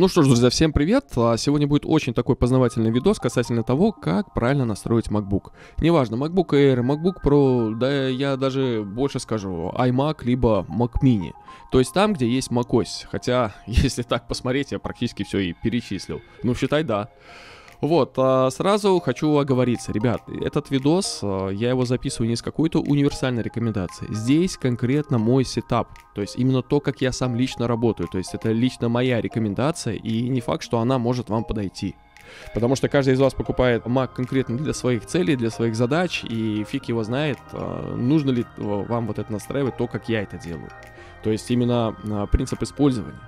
Ну что ж, друзья, всем привет! А Сегодня будет очень такой познавательный видос касательно того, как правильно настроить MacBook. Неважно, MacBook Air, MacBook Pro, да я даже больше скажу, iMac, либо Mac Mini. То есть там, где есть macOS. Хотя, если так посмотреть, я практически все и перечислил. Ну, считай, да. Вот, а сразу хочу оговориться, ребят, этот видос, а, я его записываю не с какой-то универсальной рекомендацией. Здесь конкретно мой сетап, то есть именно то, как я сам лично работаю, то есть это лично моя рекомендация, и не факт, что она может вам подойти. Потому что каждый из вас покупает Mac конкретно для своих целей, для своих задач, и фиг его знает, а, нужно ли вам вот это настраивать то, как я это делаю. То есть именно принцип использования.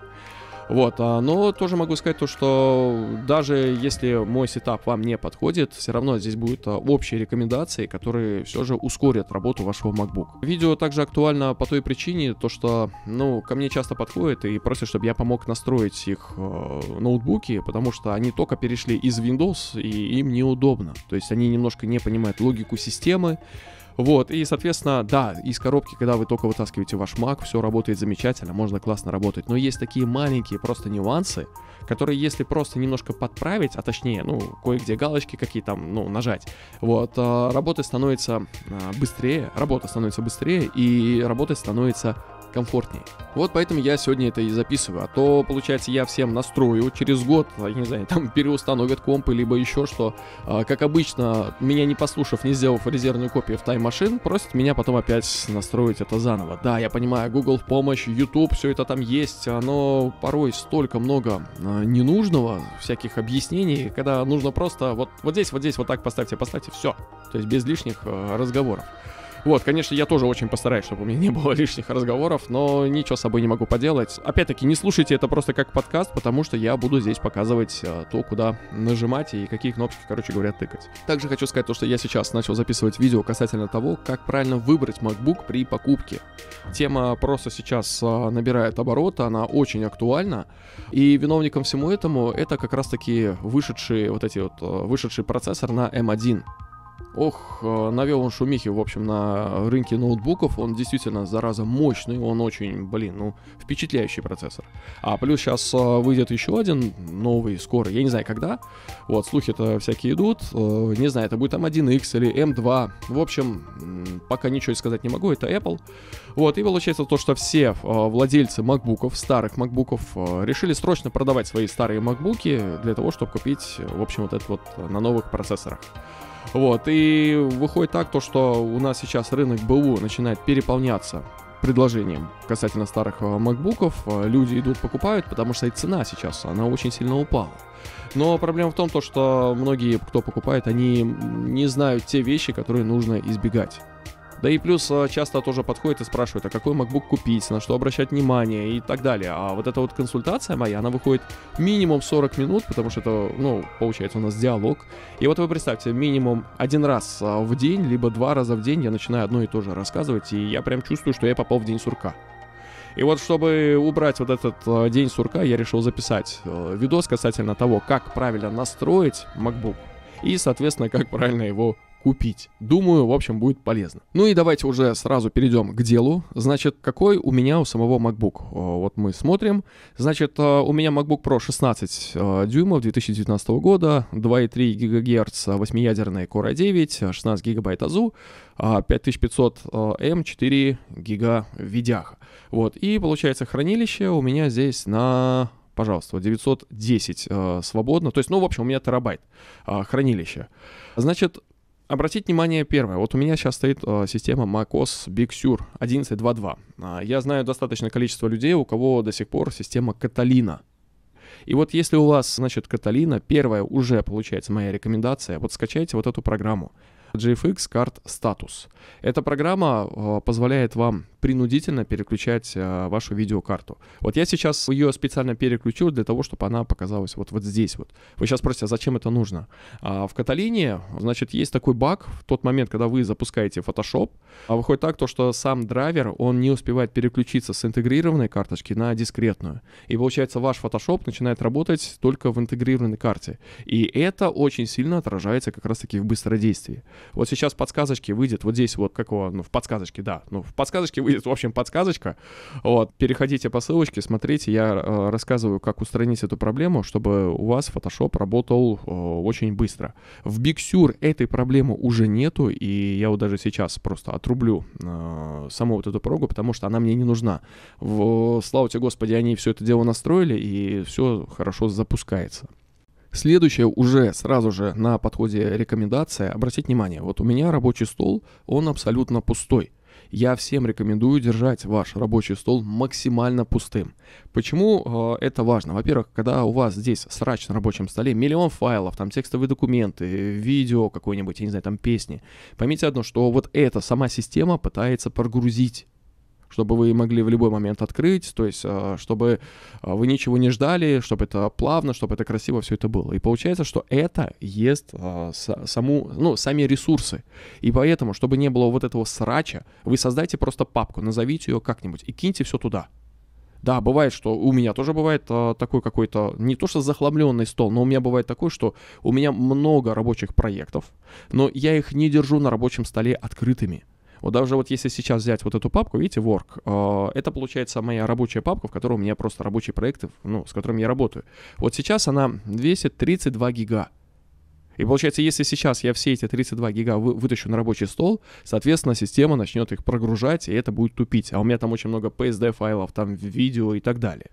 Вот, а, но тоже могу сказать то, что даже если мой сетап вам не подходит, все равно здесь будут а, общие рекомендации, которые все же ускорят работу вашего MacBook. Видео также актуально по той причине, то что, ну, ко мне часто подходят и просят, чтобы я помог настроить их э, ноутбуки, потому что они только перешли из Windows и им неудобно. То есть они немножко не понимают логику системы, вот, и, соответственно, да, из коробки, когда вы только вытаскиваете ваш Mac, все работает замечательно, можно классно работать. Но есть такие маленькие просто нюансы, которые, если просто немножко подправить, а точнее, ну, кое-где галочки какие там, ну, нажать, вот, а, работа становится а, быстрее, работа становится быстрее, и работать становится комфортнее. Вот поэтому я сегодня это и записываю. А то, получается, я всем настрою через год, я не знаю, там переустановят компы, либо еще что. А, как обычно, меня не послушав, не сделав резервную копию в Time Machine, просят меня потом опять настроить это заново. Да, я понимаю, Google в помощь, YouTube, все это там есть, но порой столько много а, ненужного, всяких объяснений, когда нужно просто вот, вот здесь, вот здесь, вот так поставьте, поставьте, все. То есть без лишних а, разговоров. Вот, конечно, я тоже очень постараюсь, чтобы у меня не было лишних разговоров, но ничего с собой не могу поделать. Опять-таки, не слушайте это просто как подкаст, потому что я буду здесь показывать э, то, куда нажимать и какие кнопки, короче говоря, тыкать. Также хочу сказать то, что я сейчас начал записывать видео касательно того, как правильно выбрать MacBook при покупке. Тема просто сейчас э, набирает обороты, она очень актуальна, и виновником всему этому это как раз-таки вышедший вот эти вот, э, вышедший процессор на M1. Ох, э, навел он шумихи, в общем, на рынке ноутбуков. Он действительно, зараза, мощный. Он очень, блин, ну, впечатляющий процессор. А плюс сейчас э, выйдет еще один новый скоро. Я не знаю, когда. Вот, слухи-то всякие идут. Э, не знаю, это будет M1X или M2. В общем, пока ничего сказать не могу. Это Apple. Вот, и получается то, что все владельцы макбуков, старых макбуков, решили срочно продавать свои старые макбуки для того, чтобы купить, в общем, вот это вот на новых процессорах. Вот, и выходит так, то, что у нас сейчас рынок БУ начинает переполняться предложением касательно старых э, макбуков. Э, люди идут, покупают, потому что и цена сейчас, она очень сильно упала. Но проблема в том, то, что многие, кто покупает, они не знают те вещи, которые нужно избегать. Да и плюс а, часто тоже подходит и спрашивает, а какой MacBook купить, на что обращать внимание и так далее. А вот эта вот консультация моя, она выходит минимум 40 минут, потому что это, ну, получается у нас диалог. И вот вы представьте, минимум один раз а, в день, либо два раза в день я начинаю одно и то же рассказывать, и я прям чувствую, что я попал в день сурка. И вот чтобы убрать вот этот э, день сурка, я решил записать э, видос касательно того, как правильно настроить MacBook и, соответственно, как правильно его купить. Думаю, в общем, будет полезно. Ну и давайте уже сразу перейдем к делу. Значит, какой у меня у самого MacBook? Вот мы смотрим. Значит, э, у меня MacBook Pro 16 э, дюймов 2019 года, 2,3 ГГц 8-ядерный Core i9, 16 гигабайт АЗУ, 5500M, 4 гига видяха. Вот, и получается хранилище у меня здесь на пожалуйста, 910 э, свободно. То есть, ну, в общем, у меня терабайт э, хранилища. Значит, Обратите внимание первое. Вот у меня сейчас стоит э, система macOS Big Sur 11.2.2. Э, я знаю достаточное количество людей, у кого до сих пор система Каталина. И вот если у вас, значит, Каталина, первая уже получается моя рекомендация, вот скачайте вот эту программу. GFX Card Status. Эта программа э, позволяет вам принудительно переключать э, вашу видеокарту. Вот я сейчас ее специально переключил для того, чтобы она показалась вот, вот здесь вот. Вы сейчас спросите, а зачем это нужно? А в Каталине, значит, есть такой баг в тот момент, когда вы запускаете Photoshop, а выходит так, то, что сам драйвер, он не успевает переключиться с интегрированной карточки на дискретную. И получается, ваш Photoshop начинает работать только в интегрированной карте. И это очень сильно отражается как раз-таки в быстродействии. Вот сейчас подсказочки выйдет вот здесь вот, как его, ну, в подсказочке, да, ну, в подсказочке выйдет будет, в общем, подсказочка. Вот, переходите по ссылочке, смотрите, я э, рассказываю, как устранить эту проблему, чтобы у вас Photoshop работал э, очень быстро. В Big Sur этой проблемы уже нету, и я вот даже сейчас просто отрублю э, саму вот эту прогу, потому что она мне не нужна. В, слава тебе, Господи, они все это дело настроили, и все хорошо запускается. Следующее уже сразу же на подходе рекомендация. Обратите внимание, вот у меня рабочий стол, он абсолютно пустой. Я всем рекомендую держать ваш рабочий стол максимально пустым. Почему э, это важно? Во-первых, когда у вас здесь срач на рабочем столе, миллион файлов, там текстовые документы, видео какое-нибудь, я не знаю, там песни. Поймите одно, что вот эта сама система пытается прогрузить чтобы вы могли в любой момент открыть, то есть а, чтобы а, вы ничего не ждали, чтобы это плавно, чтобы это красиво все это было. И получается, что это ест а, саму, ну, сами ресурсы. И поэтому, чтобы не было вот этого срача, вы создайте просто папку, назовите ее как-нибудь и киньте все туда. Да, бывает, что у меня тоже бывает а, такой какой-то, не то что захламленный стол, но у меня бывает такой, что у меня много рабочих проектов, но я их не держу на рабочем столе открытыми. Вот даже вот если сейчас взять вот эту папку, видите, work, э, это получается моя рабочая папка, в которой у меня просто рабочие проекты, ну, с которыми я работаю. Вот сейчас она весит 32 гига. И получается, если сейчас я все эти 32 гига вы, вытащу на рабочий стол, соответственно, система начнет их прогружать, и это будет тупить. А у меня там очень много PSD файлов, там видео и так далее.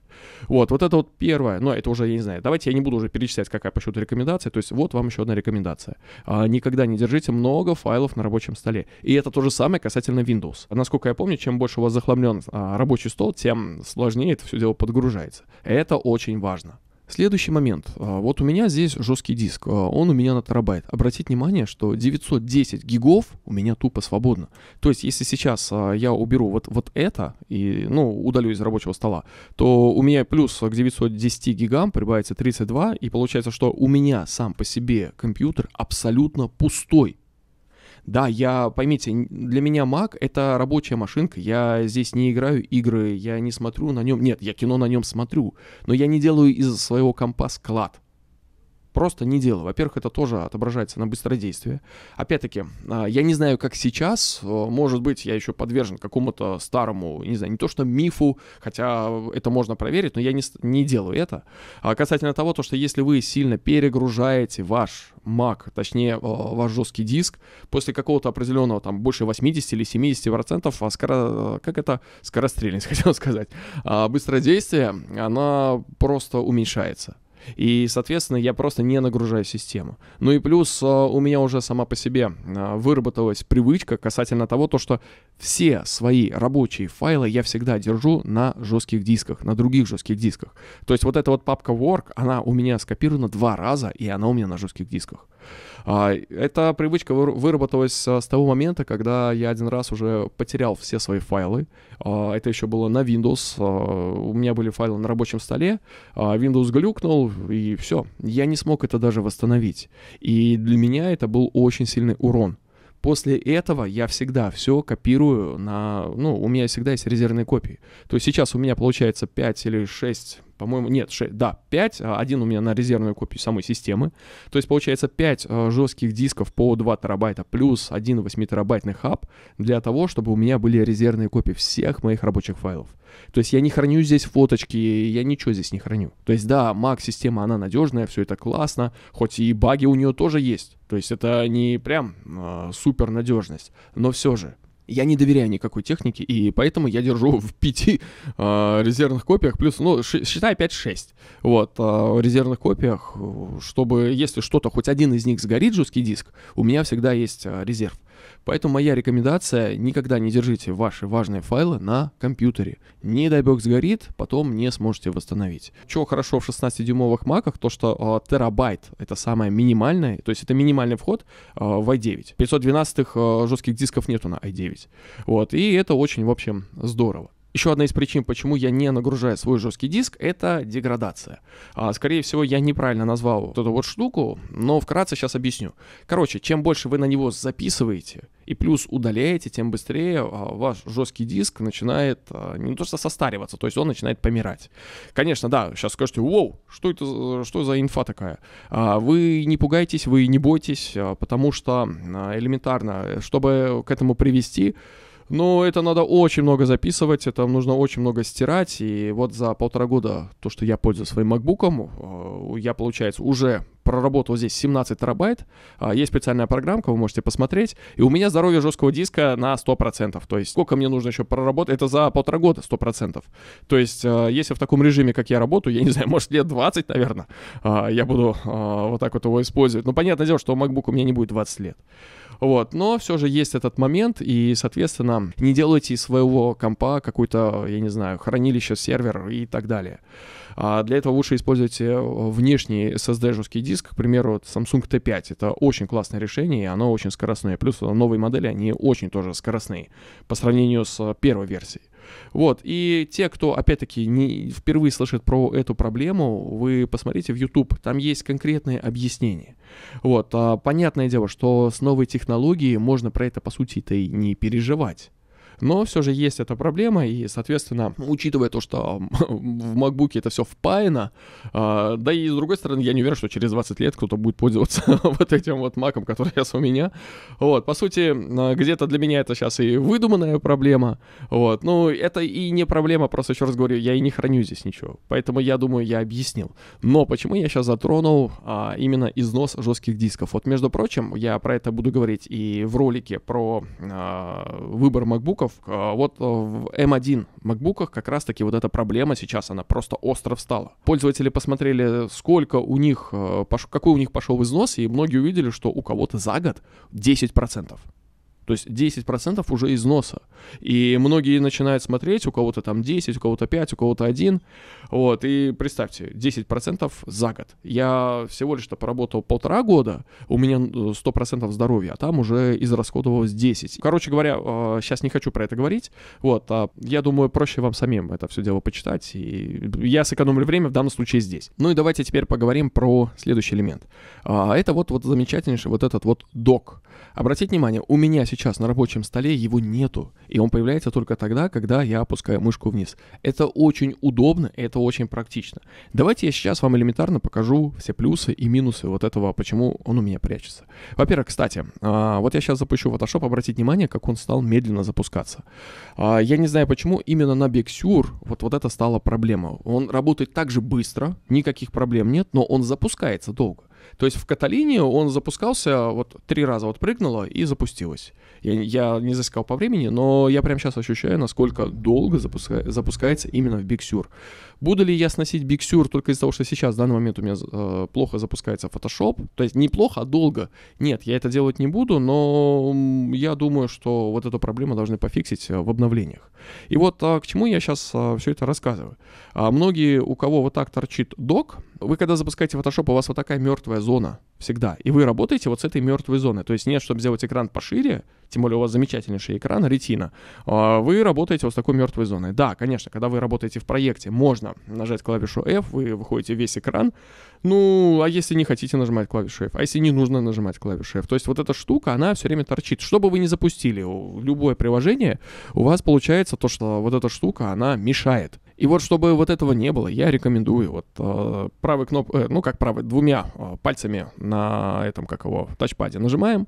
Вот, вот это вот первое, но это уже, я не знаю, давайте я не буду уже перечислять, какая по счету рекомендация, то есть вот вам еще одна рекомендация. А, никогда не держите много файлов на рабочем столе. И это то же самое касательно Windows. Насколько я помню, чем больше у вас захламлен а, рабочий стол, тем сложнее это все дело подгружается. Это очень важно. Следующий момент. А, вот у меня здесь жесткий диск. А, он у меня на терабайт. Обратите внимание, что 910 гигов у меня тупо свободно. То есть, если сейчас а, я уберу вот, вот это и, ну, удалю из рабочего стола, то у меня плюс к 910 гигам прибавится 32, и получается, что у меня сам по себе компьютер абсолютно пустой. Да, я, поймите, для меня Mac это рабочая машинка, я здесь не играю игры, я не смотрю на нем, нет, я кино на нем смотрю, но я не делаю из своего компа склад просто не делаю. Во-первых, это тоже отображается на быстродействие. Опять-таки, а, я не знаю, как сейчас, может быть, я еще подвержен какому-то старому, не знаю, не то что мифу, хотя это можно проверить, но я не, не делаю это. А касательно того, то, что если вы сильно перегружаете ваш Mac, точнее, ваш жесткий диск, после какого-то определенного, там, больше 80 или 70 процентов, а скоро, как это, скорострельность, хотел сказать, а быстродействие, она просто уменьшается. И, соответственно, я просто не нагружаю систему. Ну и плюс а, у меня уже сама по себе а, выработалась привычка касательно того, то, что все свои рабочие файлы я всегда держу на жестких дисках, на других жестких дисках. То есть вот эта вот папка Work, она у меня скопирована два раза, и она у меня на жестких дисках. А, эта привычка выработалась с того момента, когда я один раз уже потерял все свои файлы. А, это еще было на Windows. А, у меня были файлы на рабочем столе. Windows глюкнул, и все. Я не смог это даже восстановить. И для меня это был очень сильный урон. После этого я всегда все копирую на... Ну, у меня всегда есть резервные копии. То есть сейчас у меня получается 5 или 6 по-моему, нет, 6, да, 5, а, один у меня на резервную копию самой системы, то есть получается 5 а, жестких дисков по 2 терабайта плюс один 8 терабайтный хаб для того, чтобы у меня были резервные копии всех моих рабочих файлов. То есть я не храню здесь фоточки, я ничего здесь не храню. То есть да, Mac-система, она надежная, все это классно, хоть и баги у нее тоже есть. То есть это не прям э, супер надежность, но все же я не доверяю никакой технике, и поэтому я держу в пяти э, резервных копиях, плюс, ну, считай 5-6, вот, э, резервных копиях, чтобы, если что-то, хоть один из них сгорит, жесткий диск, у меня всегда есть э, резерв. Поэтому моя рекомендация, никогда не держите ваши важные файлы на компьютере. Не дай бог сгорит, потом не сможете восстановить. Что хорошо в 16-дюймовых маках, то что э, терабайт это самое минимальное, то есть это минимальный вход э, в i9. 512 э, жестких дисков нету на i9. Вот, и это очень, в общем, здорово. Еще одна из причин, почему я не нагружаю свой жесткий диск, это деградация. А, скорее всего, я неправильно назвал вот эту вот штуку, но вкратце сейчас объясню. Короче, чем больше вы на него записываете и плюс удаляете, тем быстрее а, ваш жесткий диск начинает а, не то что состариваться, то есть он начинает помирать. Конечно, да, сейчас скажете, вау, что это, что за инфа такая? А, вы не пугайтесь, вы не бойтесь, а, потому что а, элементарно, чтобы к этому привести, Но это надо очень много записывать, это нужно очень много стирать. И вот за полтора года, то, что я пользуюсь своим MacBook, э, я, получается, уже проработал здесь 17 терабайт. А, есть специальная программка, вы можете посмотреть. И у меня здоровье жесткого диска на 100%. То есть сколько мне нужно еще проработать? Это за полтора года 100%. То есть э, если в таком режиме, как я работаю, я не знаю, может лет 20, наверное, а, я буду а, вот так вот его использовать. Но понятное дело, что MacBook у меня не будет 20 лет. Вот, но все же есть этот момент, и, соответственно, не делайте из своего компа какой-то, я не знаю, хранилище, сервер и так далее. А для этого лучше используйте э, внешний SSD-жесткий диск, к примеру, Samsung T5. Это очень классное решение, и оно очень скоростное. Плюс новые модели, они очень тоже скоростные по сравнению с первой версией. Вот, и те, кто, опять-таки, не впервые слышит про эту проблему, вы посмотрите в YouTube, там есть конкретные объяснения. Вот, а, понятное дело, что с новой технологией можно про это, по сути-то, и не переживать. Но все же есть эта проблема, и, соответственно, учитывая то, что в MacBook это все впаяно, э, да и с другой стороны, я не уверен, что через 20 лет кто-то будет пользоваться вот этим вот Macом, который сейчас у меня. Вот, по сути, а, где-то для меня это сейчас и выдуманная проблема, вот, ну, это и не проблема, просто еще раз говорю, я и не храню здесь ничего, поэтому я думаю, я объяснил. Но почему я сейчас затронул а, именно износ жестких дисков? Вот, между прочим, я про это буду говорить и в ролике про а, выбор MacBook MacBook'ов, а, вот э, в M1 MacBook'ах как раз-таки вот эта проблема сейчас, она просто остро встала. Пользователи посмотрели, сколько у них, э, какой у них пошел износ, и многие увидели, что у кого-то за год 10%. То есть 10% уже износа. И многие начинают смотреть, у кого-то там 10, у кого-то 5, у кого-то 1. Вот, и представьте, 10% за год. Я всего лишь-то поработал полтора года, у меня 100% э, здоровья, а там уже израсходовалось 10. Короче говоря, сейчас э, не хочу про это говорить. Вот, а я думаю, проще вам самим это все дело почитать. И я сэкономлю время в данном случае здесь. Ну и давайте теперь поговорим про следующий элемент. А, это вот, вот замечательнейший вот этот вот док. Обратите внимание, у меня сейчас на рабочем столе его нету, и он появляется только тогда, когда я опускаю мышку вниз. Это очень удобно, это очень практично. Давайте я сейчас вам элементарно покажу все плюсы и минусы вот этого, почему он у меня прячется. Во-первых, кстати, а, вот я сейчас запущу Photoshop, обратите внимание, как он стал медленно запускаться. А, я не знаю почему, именно на Big Sur вот, вот это стало проблема. Он работает так же быстро, никаких проблем нет, но он запускается долго. То есть в Каталине он запускался, вот три раза вот прыгнуло и запустилось. Я, я не засекал по времени, но я прямо сейчас ощущаю, насколько долго запуска, запускается именно в Big Sur. Буду ли я сносить Big Sur только из-за того, что сейчас в данный момент у меня э, плохо запускается Photoshop? То есть не плохо, а долго. Нет, я это делать не буду, но я думаю, что вот эту проблему должны пофиксить э, в обновлениях. И вот а, к чему я сейчас а, все это рассказываю. А, многие, у кого вот так торчит док, вы когда запускаете Photoshop, у вас вот такая мертвая зона всегда. И вы работаете вот с этой мертвой зоной. То есть нет, чтобы сделать экран пошире, тем более у вас замечательнейший экран, ретина, а, вы работаете вот с такой мертвой зоной. Да, конечно, когда вы работаете в проекте, можно нажать клавишу F, вы выходите весь экран, ну, а если не хотите нажимать клавишу F, а если не нужно нажимать клавишу F, то есть вот эта штука, она все время торчит. Что бы вы ни запустили, любое приложение, у вас получается то, что вот эта штука, она мешает. И вот чтобы вот этого не было, я рекомендую вот э, правой кнопкой, э, ну как правой, двумя э, пальцами на этом, как его, тачпаде нажимаем.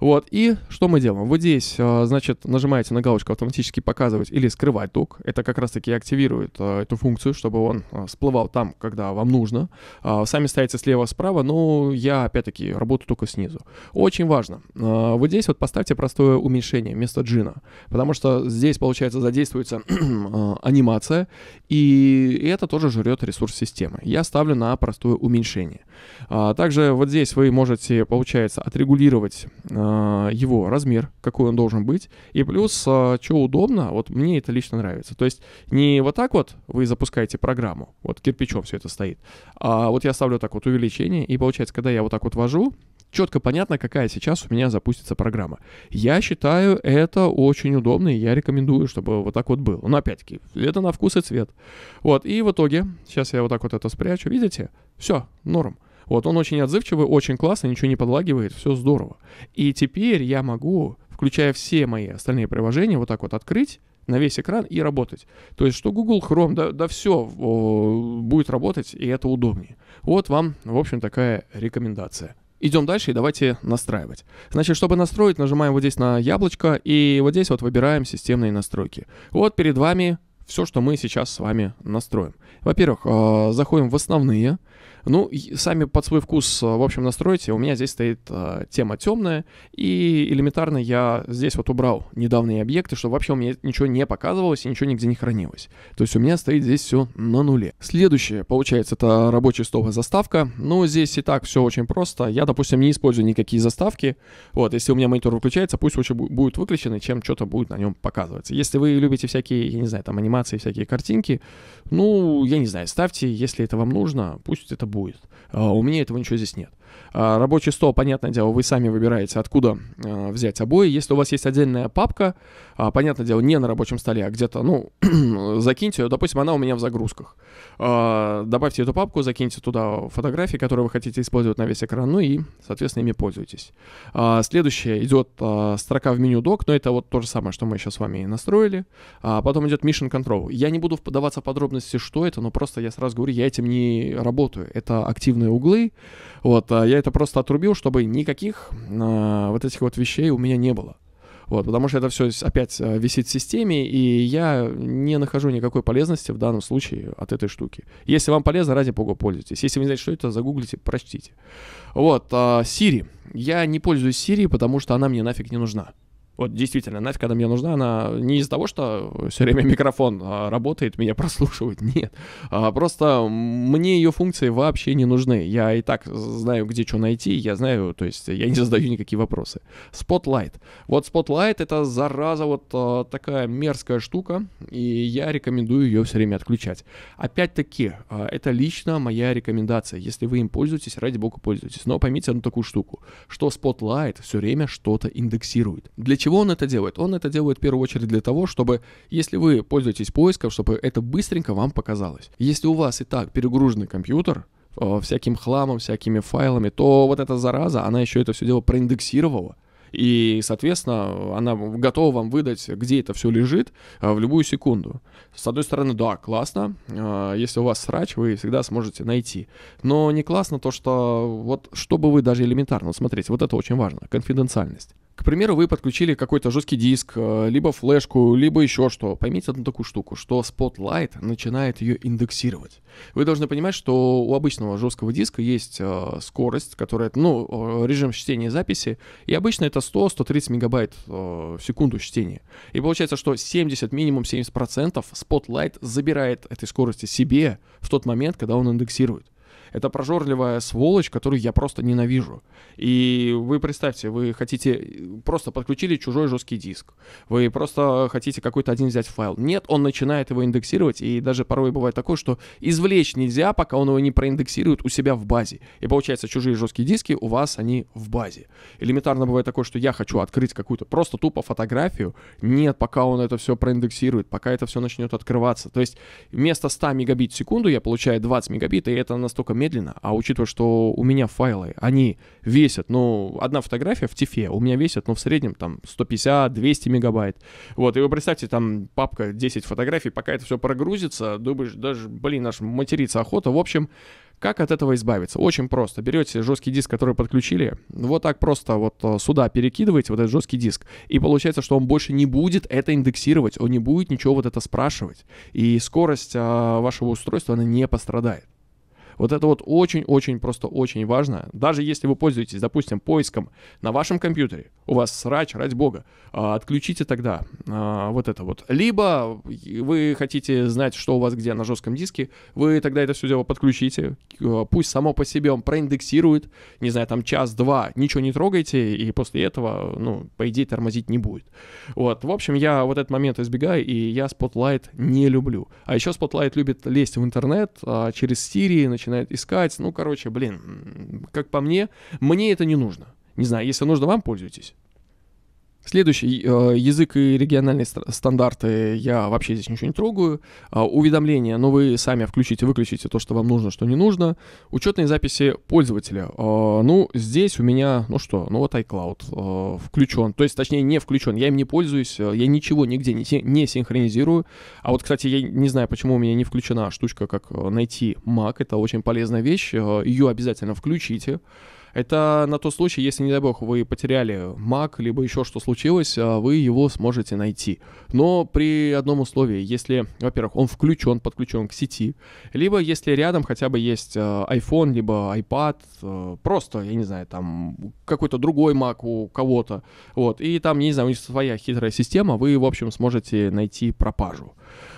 Вот, и что мы делаем? Вот здесь, э, значит, нажимаете на галочку автоматически показывать или скрывать док. Это как раз-таки активирует э, эту функцию, чтобы он э, всплывал там, когда вам нужно. Э, сами ставите слева-справа, но я, опять-таки, работаю только снизу. Очень важно. Э, вот здесь вот поставьте простое уменьшение вместо джина, потому что здесь, получается, задействуется э, анимация, и это тоже жрет ресурс системы. Я ставлю на простое уменьшение. А, также вот здесь вы можете, получается, отрегулировать а, его размер, какой он должен быть. И плюс, а, что удобно, вот мне это лично нравится. То есть не вот так вот вы запускаете программу, вот кирпичом все это стоит, а вот я ставлю так вот увеличение, и получается, когда я вот так вот вожу, четко понятно, какая сейчас у меня запустится программа. Я считаю это очень удобно, и я рекомендую, чтобы вот так вот было. Но опять-таки, это на вкус и цвет. Вот, и в итоге, сейчас я вот так вот это спрячу, видите? Все, норм. Вот, он очень отзывчивый, очень классно, ничего не подлагивает, все здорово. И теперь я могу, включая все мои остальные приложения, вот так вот открыть, на весь экран и работать. То есть, что Google Chrome, да, да все о, будет работать, и это удобнее. Вот вам, в общем, такая рекомендация. Идем дальше и давайте настраивать. Значит, чтобы настроить, нажимаем вот здесь на яблочко и вот здесь вот выбираем системные настройки. Вот перед вами все, что мы сейчас с вами настроим. Во-первых, э, заходим в основные, ну, сами под свой вкус, э, в общем, настройте. У меня здесь стоит э, тема темная, и элементарно я здесь вот убрал недавние объекты, чтобы вообще у меня ничего не показывалось и ничего нигде не хранилось. То есть у меня стоит здесь все на нуле. Следующее, получается, это рабочий стол и заставка. Ну, здесь и так все очень просто. Я, допустим, не использую никакие заставки. Вот, если у меня монитор выключается, пусть лучше будет выключен, чем что-то будет на нем показываться. Если вы любите всякие, я не знаю, там анимации, всякие картинки, ну, я не знаю, ставьте, если это вам нужно, пусть это будет. А, у меня этого ничего здесь нет. А, рабочий стол, понятное дело, вы сами выбираете, откуда а, взять обои. Если у вас есть отдельная папка, понятное дело, не на рабочем столе, а где-то, ну, закиньте ее, допустим, она у меня в загрузках. Добавьте эту папку, закиньте туда фотографии, которые вы хотите использовать на весь экран, ну и, соответственно, ими пользуйтесь. Следующее идет строка в меню док, но это вот то же самое, что мы сейчас с вами настроили. Потом идет Mission Control. Я не буду вдаваться в подробности, что это, но просто я сразу говорю, я этим не работаю. Это активные углы. Вот, а я это просто отрубил, чтобы никаких а, вот этих вот вещей у меня не было. Вот, потому что это все опять а, висит в системе, и я не нахожу никакой полезности в данном случае от этой штуки. Если вам полезно, ради бога пользуйтесь. Если вы не знаете, что это, загуглите, прочтите. Вот, а, Siri. Я не пользуюсь Siri, потому что она мне нафиг не нужна. Вот действительно, нафиг, когда мне нужна, она не из-за того, что все время микрофон а, работает, меня прослушивает, нет. А просто мне ее функции вообще не нужны. Я и так знаю, где что найти, я знаю, то есть я не задаю никакие вопросы. Spotlight. Вот Spotlight это зараза вот а, такая мерзкая штука, и я рекомендую ее все время отключать. Опять-таки, это лично моя рекомендация. Если вы им пользуетесь, ради бога пользуйтесь. Но поймите одну такую штуку, что Spotlight все время что-то индексирует. Для чего он это делает? Он это делает в первую очередь для того, чтобы, если вы пользуетесь поиском, чтобы это быстренько вам показалось. Если у вас и так перегруженный компьютер, э, всяким хламом, всякими файлами, то вот эта зараза, она еще это все дело проиндексировала. И, соответственно, она готова вам выдать, где это все лежит, э, в любую секунду. С одной стороны, да, классно. Э, если у вас срач, вы всегда сможете найти. Но не классно то, что вот чтобы вы даже элементарно, смотрите, вот это очень важно, конфиденциальность. К примеру, вы подключили какой-то жесткий диск, э, либо флешку, либо еще что. Поймите одну такую штуку, что Spotlight начинает ее индексировать. Вы должны понимать, что у обычного жесткого диска есть скорость, которая, ну, режим чтения записи, и обычно это 100-130 мегабайт э, в секунду чтения. И получается, что 70, минимум 70% Spotlight забирает этой скорости себе в тот момент, когда он индексирует. Это прожорливая сволочь, которую я просто ненавижу. И вы представьте, вы хотите, просто подключили чужой жесткий диск. Вы просто хотите какой-то один взять файл. Нет, он начинает его индексировать, и даже порой бывает такое, что извлечь нельзя, пока он его не проиндексирует у себя в базе. И получается, чужие жесткие диски у вас, они в базе. Элементарно бывает такое, что я хочу открыть какую-то просто тупо фотографию. Нет, пока он это все проиндексирует, пока это все начнет открываться. То есть вместо 100 мегабит в секунду я получаю 20 мегабит, и это настолько медленно, а учитывая, что у меня файлы, они весят, ну, одна фотография в тифе у меня весит, ну, в среднем там 150-200 мегабайт. Вот, и вы представьте, там папка 10 фотографий, пока это все прогрузится, думаешь, даже, блин, аж материться охота. В общем, как от этого избавиться? Очень просто. Берете жесткий диск, который подключили, вот так просто вот э, сюда перекидываете вот этот жесткий диск, и получается, что он больше не будет это индексировать, он не будет ничего вот это спрашивать, и скорость а, вашего устройства, она не пострадает. Вот это вот очень-очень просто очень важно. Даже если вы пользуетесь, допустим, поиском на вашем компьютере, у вас срач, ради бога, а, отключите тогда а, вот это вот. Либо вы хотите знать, что у вас где на жестком диске, вы тогда это все дело подключите, пусть само по себе он проиндексирует, не знаю, там час-два, ничего не трогайте, и после этого, ну, по идее, тормозить не будет. Вот, в общем, я вот этот момент избегаю, и я Spotlight не люблю. А еще Spotlight любит лезть в интернет а, через Siri, начинает искать. Ну, короче, блин, как по мне, мне это не нужно. Не знаю, если нужно вам, пользуйтесь. Следующий э, язык и региональные стандарты я вообще здесь ничего не трогаю. Э, уведомления, но ну, вы сами включите, выключите то, что вам нужно, что не нужно. Учетные записи пользователя. Э, ну, здесь у меня, ну что, ну вот iCloud э, включен. То есть, точнее, не включен. Я им не пользуюсь, э, я ничего нигде не, не синхронизирую. А вот, кстати, я не знаю, почему у меня не включена штучка, как найти Mac. Это очень полезная вещь. Ее обязательно включите. Это на тот случай, если, не дай бог, вы потеряли Mac, либо еще что случилось, а, вы его сможете найти. Но при одном условии, если, во-первых, он включен, подключен к сети, либо если рядом хотя бы есть а, iPhone, либо iPad, а, просто, я не знаю, там какой-то другой Mac у кого-то, вот, и там, не знаю, у них своя хитрая система, вы, в общем, сможете найти пропажу.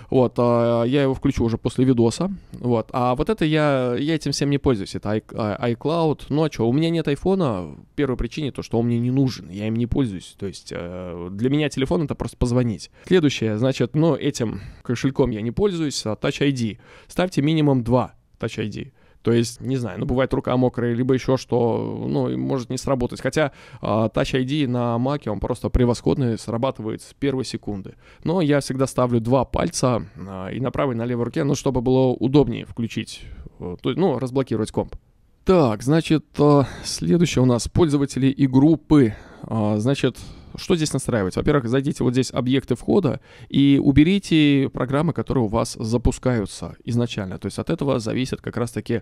Вот, а, я его включу уже после видоса. Вот, а вот это я, я этим всем не пользуюсь. Это а, iCloud. Ну а что, у меня нет айфона. Первой причине то, что он мне не нужен. Я им не пользуюсь. То есть э, для меня телефон это просто позвонить. Следующее, значит, ну этим кошельком я не пользуюсь. А Touch ID. Ставьте минимум 2 Touch ID. То есть, не знаю, ну, бывает рука мокрая, либо еще что, ну, может не сработать. Хотя э, Touch ID на Mac, он просто превосходный, срабатывает с первой секунды. Но я всегда ставлю два пальца э, и на правой, и на левой руке, ну, чтобы было удобнее включить, э, ну, разблокировать комп. Так, значит, э, следующее у нас пользователи и группы. Значит, что здесь настраивать? Во-первых, зайдите вот здесь объекты входа и уберите программы, которые у вас запускаются изначально. То есть от этого зависит как раз-таки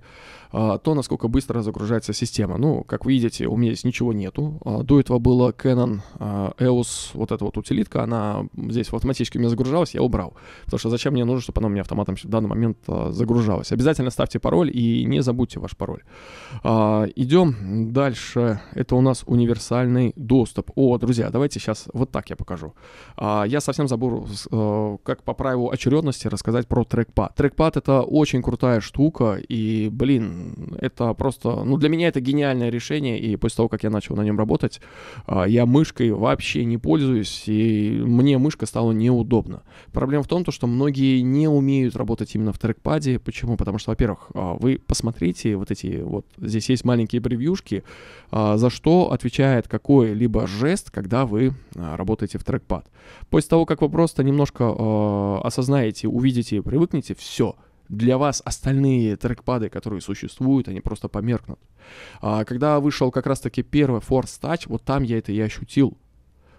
а, то, насколько быстро загружается система. Ну, как видите, у меня здесь ничего нету. А, до этого было Canon а, EOS, вот эта вот утилитка, она здесь автоматически у меня загружалась, я убрал. Потому что зачем мне нужно, чтобы она у меня автоматом в данный момент загружалась. Обязательно ставьте пароль и не забудьте ваш пароль. Идем дальше. Это у нас универсальный доступ. О, друзья, давайте давайте сейчас вот так я покажу. А, я совсем забыл, э, как по правилу очередности рассказать про трекпад. Трекпад это очень крутая штука, и, блин, это просто, ну, для меня это гениальное решение, и после того, как я начал на нем работать, а, я мышкой вообще не пользуюсь, и мне мышка стала неудобна. Проблема в том, что многие не умеют работать именно в трекпаде. Почему? Потому что, во-первых, а, вы посмотрите вот эти вот, здесь есть маленькие превьюшки, за что отвечает какой-либо жест, когда вы вы а, работаете в трекпад. После того, как вы просто немножко э, осознаете, увидите и привыкнете, все, для вас остальные трекпады, которые существуют, они просто померкнут. А, когда вышел как раз-таки первый Force Touch, вот там я это и ощутил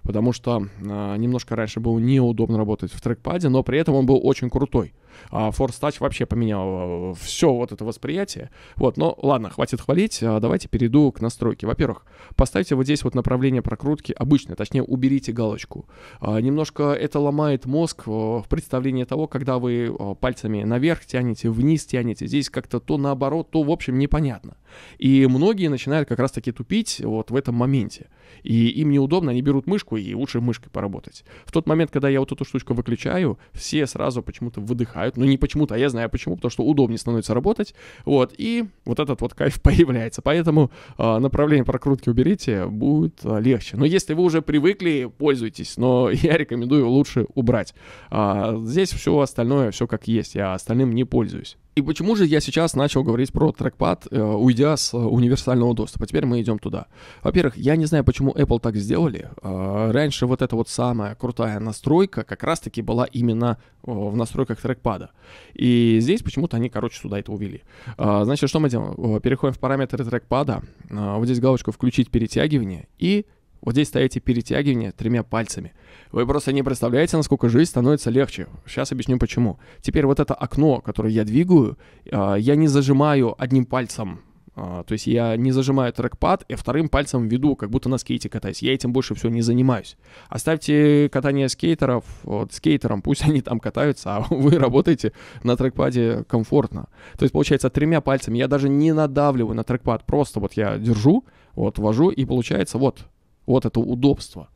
потому что э, немножко раньше было неудобно работать в трекпаде, но при этом он был очень крутой. А Force Touch вообще поменял э, все вот это восприятие. Вот, но ладно, хватит хвалить, а давайте перейду к настройке. Во-первых, поставьте вот здесь вот направление прокрутки обычное, точнее уберите галочку. А, немножко это ломает мозг э, в представлении того, когда вы э, пальцами наверх тянете, вниз тянете. Здесь как-то то наоборот, то в общем непонятно. И многие начинают как раз-таки тупить вот в этом моменте. И им неудобно, они берут мышку и лучше мышкой поработать. В тот момент, когда я вот эту штучку выключаю, все сразу почему-то выдыхают. Ну не почему-то, а я знаю почему, потому что удобнее становится работать. Вот, и вот этот вот кайф появляется. Поэтому э, направление прокрутки уберите, будет э, легче. Но если вы уже привыкли, пользуйтесь. Но я рекомендую лучше убрать. А, здесь все остальное, все как есть. Я остальным не пользуюсь. И почему же я сейчас начал говорить про трекпад, э, уйдя с э, универсального доступа? Теперь мы идем туда. Во-первых, я не знаю, почему Apple так сделали. Э, раньше вот эта вот самая крутая настройка как раз-таки была именно в настройках трекпада. И здесь почему-то они, короче, сюда это увели. Э, значит, что мы делаем? Переходим в параметры трекпада. Э, вот здесь галочку «Включить перетягивание» и вот здесь ставите перетягивание тремя пальцами. Вы просто не представляете, насколько жизнь становится легче. Сейчас объясню почему. Теперь вот это окно, которое я двигаю, а, я не зажимаю одним пальцем а, то есть я не зажимаю трекпад и вторым пальцем веду, как будто на скейте катаюсь. Я этим больше всего не занимаюсь. Оставьте катание скейтеров вот, скейтерам, пусть они там катаются, а вы работаете на трекпаде комфортно. То есть получается тремя пальцами я даже не надавливаю на трекпад, просто вот я держу, вот вожу и получается вот вот это удобство.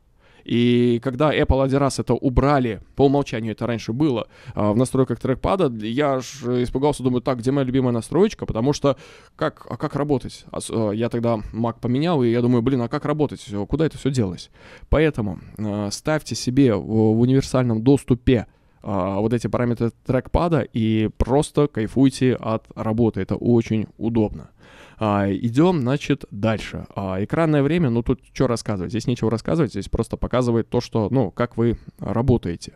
И когда Apple один раз это убрали, по умолчанию это раньше было, а, в настройках трекпада, я аж испугался, думаю, так, где моя любимая настроечка, потому что как, а как работать? А, я тогда Mac поменял, и я думаю, блин, а как работать? Куда это все делось? Поэтому ставьте себе в универсальном доступе вот эти параметры трекпада и просто кайфуйте от работы. Это очень удобно. А, идем, значит, дальше. А, экранное время, ну тут что рассказывать? Здесь нечего рассказывать, здесь просто показывает то, что, ну, как вы работаете.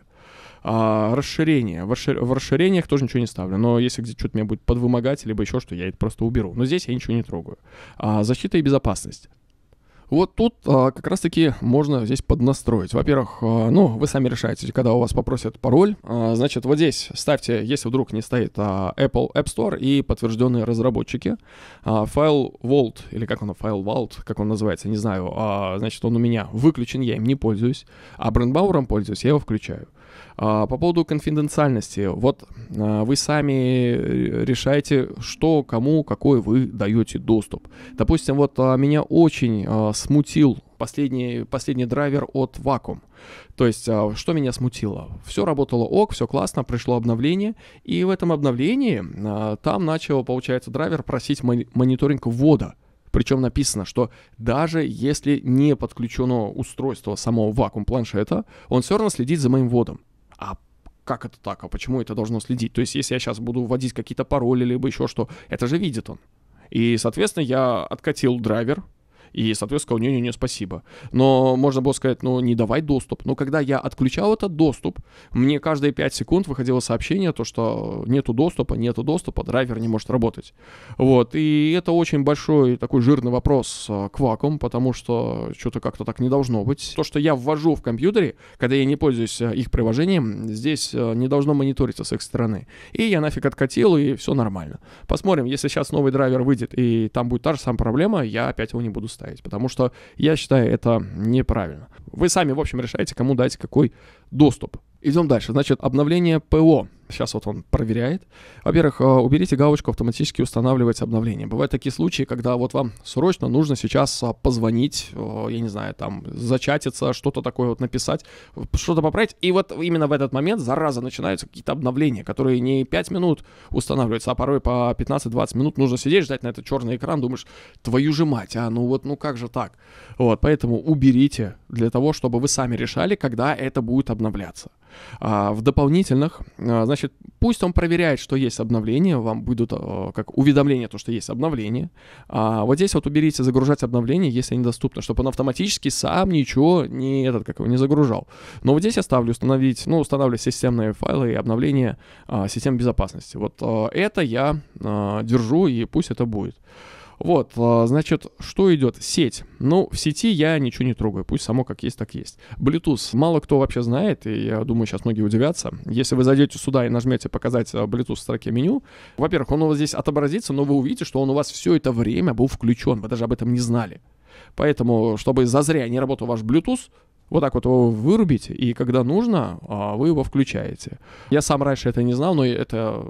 А, расширение. В, расшир... в расширениях тоже ничего не ставлю. Но если где что-то меня будет подвымогать, либо еще что, я это просто уберу. Но здесь я ничего не трогаю. А, защита и безопасность. Вот тут а, как раз-таки можно здесь поднастроить. Во-первых, а, ну, вы сами решаете, когда у вас попросят пароль. А, значит, вот здесь ставьте, если вдруг не стоит а, Apple App Store и подтвержденные разработчики. А, файл Vault, или как он, файл Vault, как он называется, не знаю. А, значит, он у меня выключен, я им не пользуюсь. А брендбауром пользуюсь, я его включаю. А, по поводу конфиденциальности, вот а, вы сами решаете, что, кому, какой вы даете доступ. Допустим, вот а, меня очень смутил последний, последний драйвер от Vacuum. То есть, что меня смутило? Все работало ок, все классно, пришло обновление, и в этом обновлении там начал, получается, драйвер просить мониторинг ввода. Причем написано, что даже если не подключено устройство самого вакуум планшета, он все равно следит за моим вводом а как это так, а почему это должно следить? То есть, если я сейчас буду вводить какие-то пароли, либо еще что, это же видит он. И, соответственно, я откатил драйвер, и, соответственно, сказал, не-не-не, спасибо. Но можно было сказать, ну, не давай доступ. Но когда я отключал этот доступ, мне каждые 5 секунд выходило сообщение, то, что нету доступа, нету доступа, драйвер не может работать. Вот, и это очень большой такой жирный вопрос а, к вакуум, потому что что-то как-то так не должно быть. То, что я ввожу в компьютере, когда я не пользуюсь а, их приложением, здесь а, не должно мониториться с их стороны. И я нафиг откатил, и все нормально. Посмотрим, если сейчас новый драйвер выйдет, и там будет та же самая проблема, я опять его не буду ставить ставить, потому что я считаю это неправильно. Вы сами, в общем, решаете, кому дать какой доступ. Идем дальше. Значит, обновление ПО. Сейчас вот он проверяет. Во-первых, э, уберите галочку «Автоматически устанавливать обновление». Бывают такие случаи, когда вот вам срочно нужно сейчас а, позвонить, э, я не знаю, там, зачатиться, что-то такое вот написать, что-то поправить. И вот именно в этот момент, зараза, начинаются какие-то обновления, которые не 5 минут устанавливаются, а порой по 15-20 минут нужно сидеть, ждать на этот черный экран, думаешь, твою же мать, а ну вот, ну как же так? Вот, поэтому уберите для того, чтобы вы сами решали, когда это будет обновляться. А, в дополнительных, а, значит, пусть он проверяет, что есть обновление, вам будут а, как уведомления, то, что есть обновление. А, вот здесь вот уберите загружать обновления, если они доступны, чтобы он автоматически сам ничего не, этот, как его, не загружал. Но вот здесь я ставлю установить, ну, устанавливать системные файлы и обновления а, систем безопасности. Вот а, это я а, держу, и пусть это будет. Вот, а, значит, что идет? Сеть. Ну, в сети я ничего не трогаю, пусть само как есть, так есть. Bluetooth. Мало кто вообще знает, и я думаю, сейчас многие удивятся. Если вы зайдете сюда и нажмете показать а, Bluetooth в строке меню, во-первых, он у вас здесь отобразится, но вы увидите, что он у вас все это время был включен, вы даже об этом не знали. Поэтому, чтобы зазря не работал ваш Bluetooth, вот так вот его вырубите, и когда нужно, а, вы его включаете. Я сам раньше это не знал, но это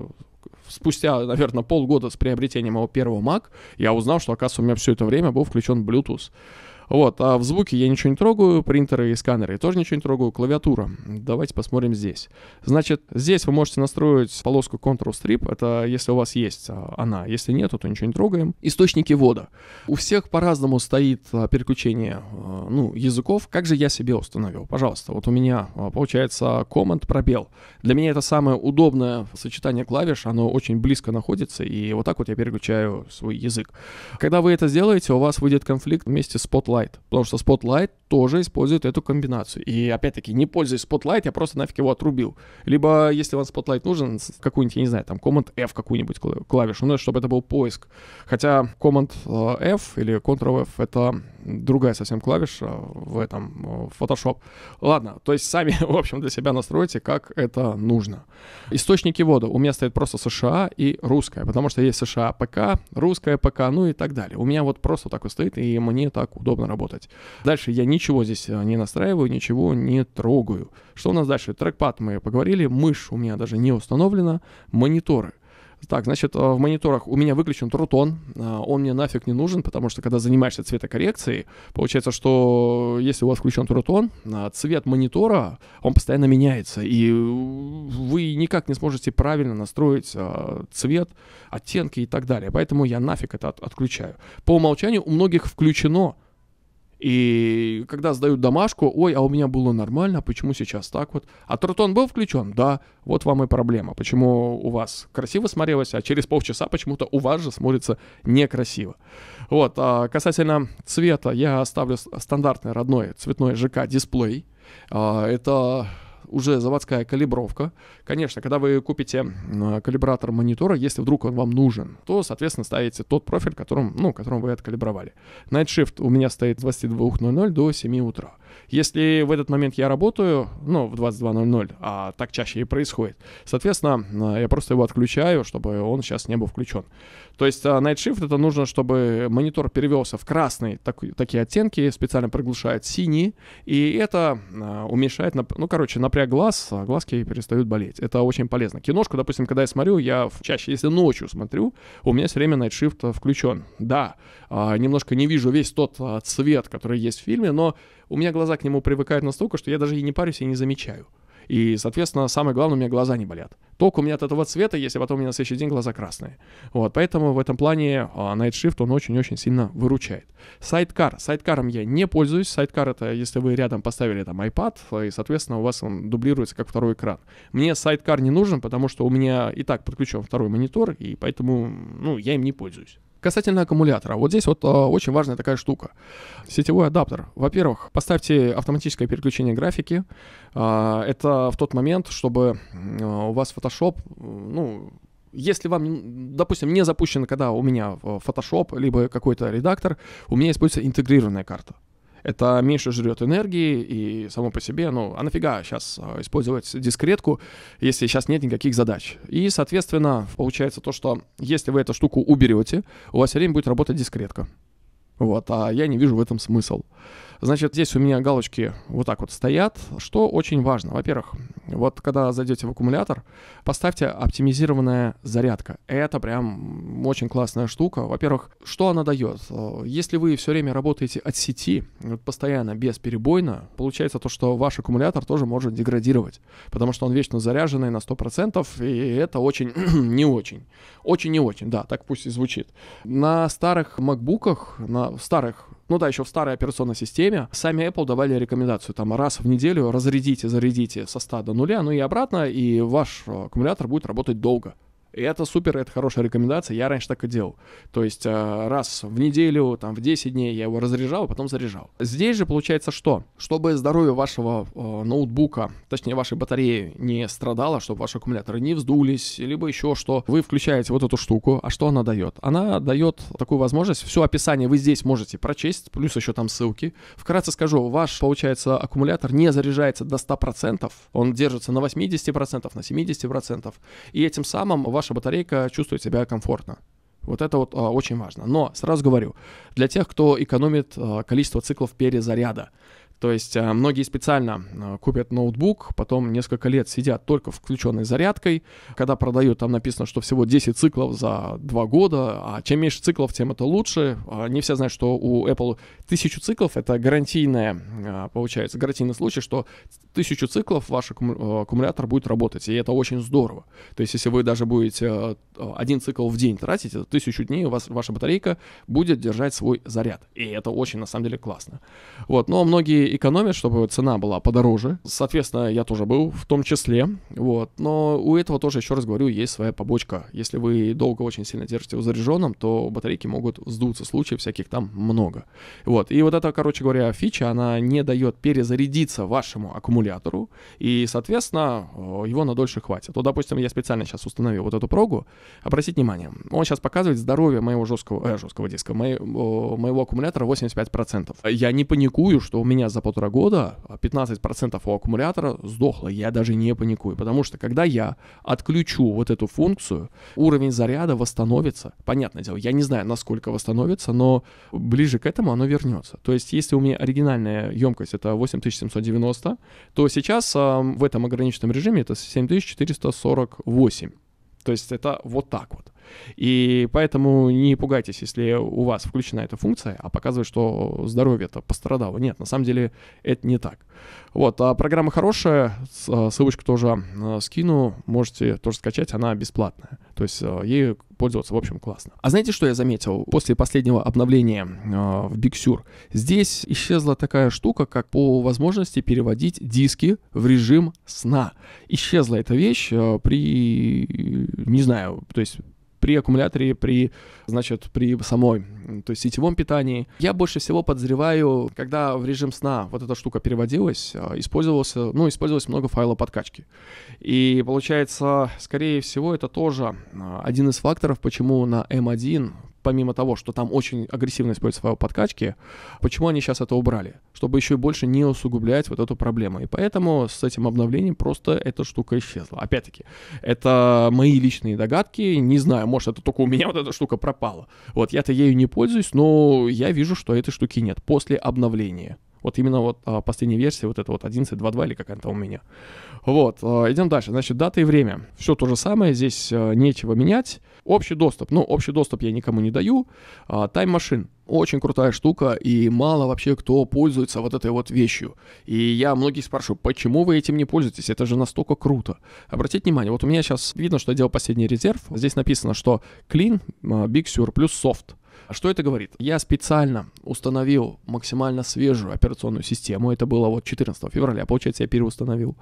спустя, наверное, полгода с приобретением моего первого Mac, я узнал, что, оказывается, у меня все это время был включен Bluetooth. Вот, а в звуке я ничего не трогаю, принтеры и сканеры тоже ничего не трогаю, клавиатура. Давайте посмотрим здесь. Значит, здесь вы можете настроить полоску Control Strip, это если у вас есть а, она, если нет, то ничего не трогаем. Источники ввода. У всех по-разному стоит а, переключение а, ну, языков. Как же я себе установил? Пожалуйста, вот у меня получается Command пробел. Для меня это самое удобное сочетание клавиш, оно очень близко находится, и вот так вот я переключаю свой язык. Когда вы это сделаете, у вас выйдет конфликт вместе с Spotlight Spotlight, потому что Spotlight тоже использует эту комбинацию. И опять-таки, не пользуясь Spotlight, я просто нафиг его отрубил. Либо, если вам Spotlight нужен, какую-нибудь, я не знаю, там, Command F какую-нибудь клавишу, ну, чтобы это был поиск. Хотя Command э, F или Ctrl F — это другая совсем клавиша в этом, в Photoshop. Ладно, то есть сами, в общем, для себя настройте, как это нужно. Источники ввода. У меня стоит просто США и русская, потому что есть США ПК, русская ПК, ну и так далее. У меня вот просто так вот стоит, и мне так удобно работать. Дальше я ничего здесь э, не настраиваю, ничего не трогаю. Что у нас дальше? Трекпад мы поговорили, мышь у меня даже не установлена, мониторы. Так, значит, э, в мониторах у меня выключен трутон, э, он мне нафиг не нужен, потому что когда занимаешься цветокоррекцией, получается, что если у вас включен трутон, цвет монитора, он постоянно меняется, и вы никак не сможете правильно настроить цвет, оттенки и так далее. Поэтому я нафиг это отключаю. По умолчанию у многих включено и когда сдают домашку, ой, а у меня было нормально, почему сейчас так вот? А тротон был включен? Да, вот вам и проблема. Почему у вас красиво смотрелось, а через полчаса почему-то у вас же смотрится некрасиво. Вот, а касательно цвета, я оставлю стандартный родной цветной ЖК дисплей. А, это уже заводская калибровка. Конечно, когда вы купите калибратор монитора, если вдруг он вам нужен, то, соответственно, ставите тот профиль, которым, ну, которым вы откалибровали. Night Shift у меня стоит с 22.00 до 7 утра. Если в этот момент я работаю, ну, в 22.00, а так чаще и происходит, соответственно, я просто его отключаю, чтобы он сейчас не был включен. То есть uh, Night Shift это нужно, чтобы монитор перевелся в красный, так, такие оттенки, специально приглушает синий, и это uh, уменьшает, ну, короче, напряг глаз, а глазки перестают болеть. Это очень полезно. Киношку, допустим, когда я смотрю, я чаще, если ночью смотрю, у меня все время Night Shift включен. Да, немножко не вижу весь тот цвет, который есть в фильме, но у меня глаза к нему привыкают настолько, что я даже и не парюсь и не замечаю. И, соответственно, самое главное, у меня глаза не болят. Толку у меня от этого цвета, если потом у меня на следующий день глаза красные. Вот, поэтому в этом плане uh, Night Shift, он очень-очень сильно выручает. Sidecar. Sidecar ом я не пользуюсь. Sidecar это если вы рядом поставили там iPad, и, соответственно, у вас он дублируется как второй экран. Мне Sidecar не нужен, потому что у меня и так подключен второй монитор, и поэтому, ну, я им не пользуюсь. Касательно аккумулятора, вот здесь вот э, очень важная такая штука. Сетевой адаптер. Во-первых, поставьте автоматическое переключение графики. Э, это в тот момент, чтобы э, у вас Photoshop, ну, если вам, допустим, не запущен, когда у меня Photoshop, либо какой-то редактор, у меня используется интегрированная карта это меньше жрет энергии и само по себе, ну, а нафига сейчас а, использовать дискретку, если сейчас нет никаких задач. И, соответственно, получается то, что если вы эту штуку уберете, у вас все время будет работать дискретка. Вот, а я не вижу в этом смысл. Значит, здесь у меня галочки вот так вот стоят, что очень важно. Во-первых, вот когда зайдете в аккумулятор, поставьте оптимизированная зарядка. Это прям очень классная штука. Во-первых, что она дает? Если вы все время работаете от сети, вот постоянно, бесперебойно, получается то, что ваш аккумулятор тоже может деградировать, потому что он вечно заряженный на 100%, и это очень не очень. Очень не очень, да, так пусть и звучит. На старых макбуках, на старых ну да, еще в старой операционной системе, сами Apple давали рекомендацию, там, раз в неделю разрядите, зарядите со 100 до нуля, ну и обратно, и ваш аккумулятор будет работать долго. И это супер, это хорошая рекомендация. Я раньше так и делал. То есть э, раз в неделю, там, в 10 дней я его разряжал, а потом заряжал. Здесь же получается что? Чтобы здоровье вашего э, ноутбука, точнее вашей батареи не страдало, чтобы ваши аккумуляторы не вздулись, либо еще что, вы включаете вот эту штуку. А что она дает? Она дает такую возможность, все описание вы здесь можете прочесть, плюс еще там ссылки. Вкратце скажу, ваш, получается, аккумулятор не заряжается до 100%, он держится на 80%, на 70%, и этим самым ваш ваша батарейка чувствует себя комфортно. Вот это вот а, очень важно. Но сразу говорю, для тех, кто экономит а, количество циклов перезаряда, то есть а, многие специально а, купят ноутбук, потом несколько лет сидят только включенной зарядкой. Когда продают, там написано, что всего 10 циклов за 2 года, а чем меньше циклов, тем это лучше. А, не все знают, что у Apple 1000 циклов — это гарантийная, получается, гарантийный случай, что 1000 циклов ваш аккумулятор будет работать, и это очень здорово. То есть если вы даже будете один цикл в день тратить, это 1000 дней у вас ваша батарейка будет держать свой заряд. И это очень, на самом деле, классно. Вот, но многие экономят, чтобы цена была подороже. Соответственно, я тоже был в том числе. Вот. Но у этого тоже, еще раз говорю, есть своя побочка. Если вы долго очень сильно держите его заряженным, то батарейки могут сдуться. Случаев всяких там много. Вот. И вот эта, короче говоря, фича, она не дает перезарядиться вашему аккумулятору. И, соответственно, его на дольше хватит. Вот, допустим, я специально сейчас установил вот эту прогу. Обратите внимание, он сейчас показывает здоровье моего жесткого, э, жесткого диска, моего, моего аккумулятора 85%. Я не паникую, что у меня за полтора года 15% у аккумулятора сдохло. Я даже не паникую, потому что когда я отключу вот эту функцию, уровень заряда восстановится. Понятное дело, я не знаю, насколько восстановится, но ближе к этому оно вернется. То есть, если у меня оригинальная емкость это 8790, то сейчас э, в этом ограниченном режиме это 7448. То есть это вот так вот. И поэтому не пугайтесь, если у вас включена эта функция, а показывает, что здоровье-то пострадало. Нет, на самом деле это не так. Вот, а программа хорошая, а, ссылочку тоже а, скину, можете тоже скачать, она бесплатная. То есть а, ей пользоваться, в общем, классно. А знаете, что я заметил после последнего обновления в Big Sur? Здесь исчезла такая штука, как по возможности переводить диски в режим сна. Исчезла эта вещь при, не знаю, то есть при аккумуляторе, при, значит, при самой, то есть сетевом питании. Я больше всего подозреваю, когда в режим сна вот эта штука переводилась, а, использовался, ну, использовалось много файлов подкачки. И получается, скорее всего, это тоже а, один из факторов, почему на M1 помимо того, что там очень агрессивно используется файл подкачки, почему они сейчас это убрали? Чтобы еще больше не усугублять вот эту проблему. И поэтому с этим обновлением просто эта штука исчезла. Опять-таки, это мои личные догадки. Не знаю, может, это только у меня вот эта штука пропала. Вот, я-то ею не пользуюсь, но я вижу, что этой штуки нет после обновления. Вот именно вот а, последняя версия, вот это вот 11.2.2 или какая-то у меня. Вот, а, идем дальше. Значит, дата и время. Все то же самое, здесь а, нечего менять. Общий доступ. Ну, общий доступ я никому не даю. Тайм-машин. Очень крутая штука, и мало вообще кто пользуется вот этой вот вещью. И я многих спрашиваю, почему вы этим не пользуетесь? Это же настолько круто. Обратите внимание, вот у меня сейчас видно, что я делал последний резерв. Здесь написано, что Clean, Big Sur плюс Soft. А что это говорит? Я специально установил максимально свежую операционную систему. Это было вот 14 февраля, получается, я переустановил.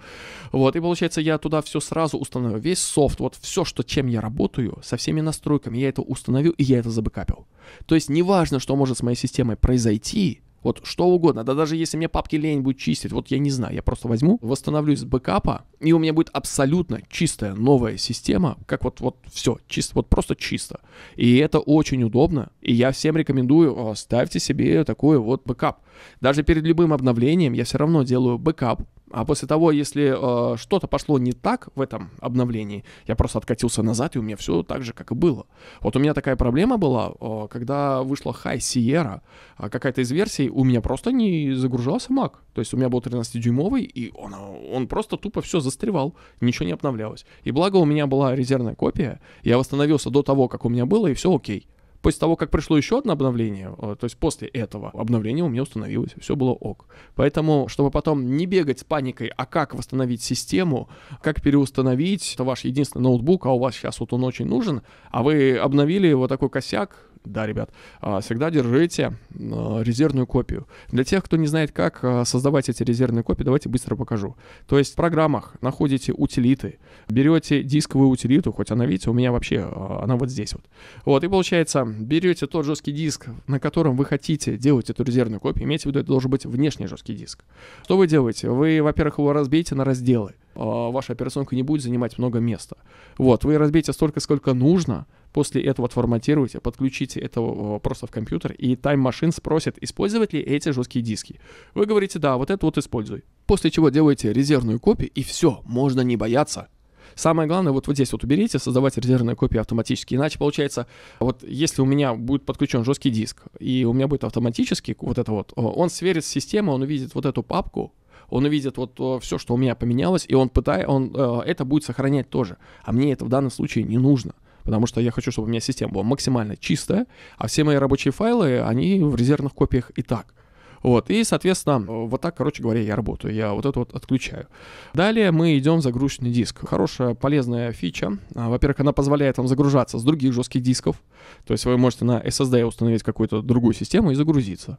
Вот, и получается, я туда все сразу установил. Весь софт, вот все, что, чем я работаю, со всеми настройками, я это установил, и я это забэкапил. То есть, неважно, что может с моей системой произойти, вот что угодно. Да даже если мне папки лень будет чистить, вот я не знаю, я просто возьму, восстановлюсь с бэкапа, и у меня будет абсолютно чистая новая система, как вот, вот все, чисто, вот просто чисто. И это очень удобно, и я всем рекомендую, ставьте себе такой вот бэкап. Даже перед любым обновлением я все равно делаю бэкап, а после того, если э, что-то пошло не так в этом обновлении, я просто откатился назад, и у меня все так же, как и было. Вот у меня такая проблема была, э, когда вышла High Sierra, э, какая-то из версий, у меня просто не загружался Mac. То есть у меня был 13-дюймовый, и он, он просто тупо все застревал, ничего не обновлялось. И благо у меня была резервная копия, я восстановился до того, как у меня было, и все окей. После того, как пришло еще одно обновление, э, то есть после этого обновления у меня установилось, все было ок. Поэтому, чтобы потом не бегать с паникой, а как восстановить систему, как переустановить, это ваш единственный ноутбук, а у вас сейчас вот он очень нужен, а вы обновили вот такой косяк, да, ребят, а, всегда держите а, резервную копию. Для тех, кто не знает, как а, создавать эти резервные копии, давайте быстро покажу. То есть в программах находите утилиты, берете дисковую утилиту, хоть она, видите, у меня вообще, она вот здесь вот. Вот, и получается, берете тот жесткий диск, на котором вы хотите делать эту резервную копию, имейте в виду, это должен быть внешний жесткий диск. Что вы делаете? Вы, во-первых, его разбейте на разделы. Ваша операционка не будет занимать много места. Вот, вы разбейте столько, сколько нужно, После этого отформатируйте, подключите это просто в компьютер, и Time Machine спросит, использовать ли эти жесткие диски. Вы говорите, да, вот это вот используй. После чего делаете резервную копию, и все, можно не бояться. Самое главное, вот, вот здесь вот уберите, создавать резервные копии автоматически. Иначе получается, вот если у меня будет подключен жесткий диск, и у меня будет автоматически вот это вот, он сверит с системой, он увидит вот эту папку, он увидит вот все, что у меня поменялось, и он пытает, он э, это будет сохранять тоже. А мне это в данном случае не нужно потому что я хочу, чтобы у меня система была максимально чистая, а все мои рабочие файлы, они в резервных копиях и так. Вот, и, соответственно, вот так, короче говоря, я работаю. Я вот это вот отключаю. Далее мы идем в загрузочный диск. Хорошая, полезная фича. А, во-первых, она позволяет вам загружаться с других жестких дисков. То есть вы можете на SSD установить какую-то другую систему и загрузиться.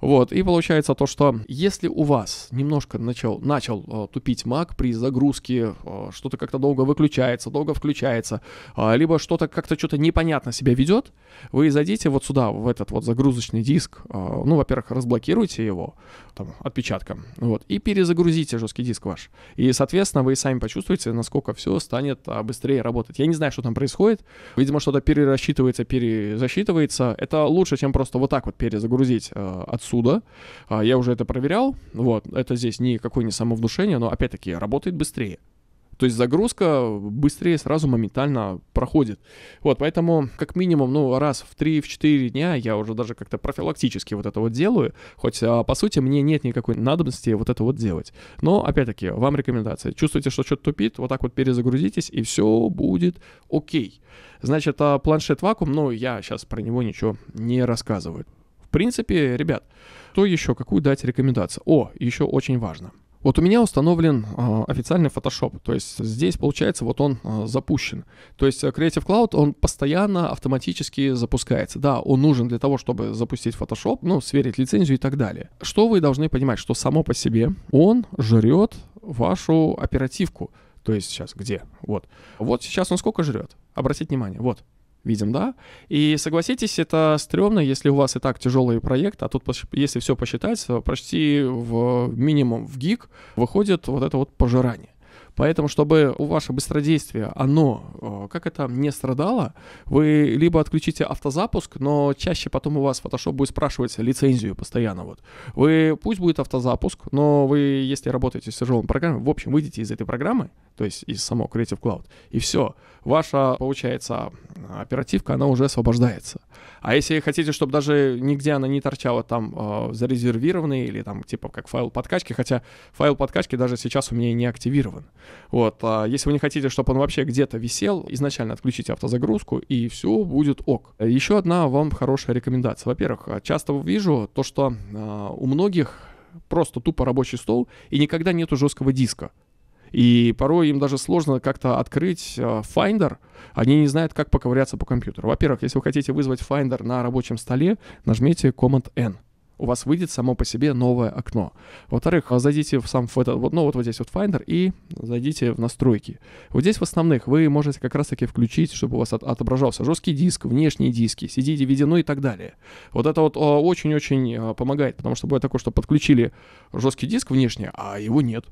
Вот, и получается то, что если у вас немножко начал, начал э, тупить Mac при загрузке, э, что-то как-то долго выключается, долго включается, либо что-то как-то что-то непонятно себя ведет, вы зайдите вот сюда, в этот вот загрузочный диск, ну, во-первых, разблокируйте его там, отпечатком, вот, и перезагрузите жесткий диск ваш. И, соответственно, вы сами почувствуете, насколько все станет а, быстрее работать. Я не знаю, что там происходит. Видимо, что-то перерасчитывается, перезасчитывается. Это лучше, чем просто вот так вот перезагрузить э, отсюда. А, я уже это проверял. Вот, это здесь никакое не самовнушение, но опять-таки работает быстрее. То есть загрузка быстрее сразу моментально проходит. Вот, поэтому как минимум, ну, раз в 3-4 дня я уже даже как-то профилактически вот это вот делаю, хоть а, по сути мне нет никакой надобности вот это вот делать. Но, опять-таки, вам рекомендация. Чувствуете, что что-то тупит, вот так вот перезагрузитесь, и все будет окей. Значит, а планшет вакуум, ну, я сейчас про него ничего не рассказываю. В принципе, ребят, что еще, какую дать рекомендацию? О, еще очень важно. Вот у меня установлен э, официальный Photoshop, то есть здесь получается вот он э, запущен. То есть Creative Cloud, он постоянно автоматически запускается. Да, он нужен для того, чтобы запустить Photoshop, ну, сверить лицензию и так далее. Что вы должны понимать, что само по себе он жрет вашу оперативку. То есть сейчас где? Вот. Вот сейчас он сколько жрет? Обратите внимание, вот. Видим, да? И согласитесь, это стрёмно, если у вас и так тяжелый проект, а тут, если все посчитать, почти в минимум в гиг выходит вот это вот пожирание. Поэтому, чтобы у ваше быстродействие, оно, э, как это, не страдало, вы либо отключите автозапуск, но чаще потом у вас Photoshop будет спрашивать лицензию постоянно. Вот. Вы, пусть будет автозапуск, но вы, если работаете с тяжелым программой, в общем, выйдете из этой программы, то есть из самого Creative Cloud, и все. Ваша, получается, оперативка, она уже освобождается. А если хотите, чтобы даже нигде она не торчала там э, зарезервированной или там типа как файл подкачки, хотя файл подкачки даже сейчас у меня не активирован. Вот, а если вы не хотите, чтобы он вообще где-то висел, изначально отключите автозагрузку и все будет ок. Еще одна вам хорошая рекомендация. Во-первых, часто вижу то, что э, у многих просто тупо рабочий стол и никогда нету жесткого диска. И порой им даже сложно как-то открыть э, Finder. Они не знают, как поковыряться по компьютеру. Во-первых, если вы хотите вызвать Finder на рабочем столе, нажмите Command-N. У вас выйдет само по себе новое окно. Во-вторых, зайдите в сам в это, вот, ну вот, вот здесь вот Finder и зайдите в настройки. Вот здесь в основных вы можете как раз-таки включить, чтобы у вас от, отображался жесткий диск, внешние диски, CD, DVD, ну и так далее. Вот это вот очень-очень э, помогает, потому что бывает такое, что подключили жесткий диск внешне, а его нет